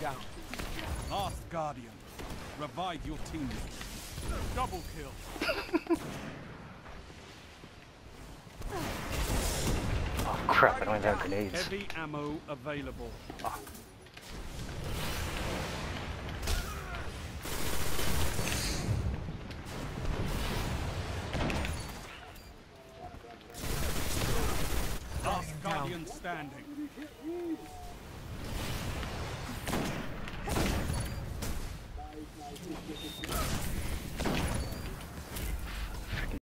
down. Last Guardian. Revive your teammates. Double kill. Oh crap, I don't even have grenades. Heavy ammo available. Last Guardian standing.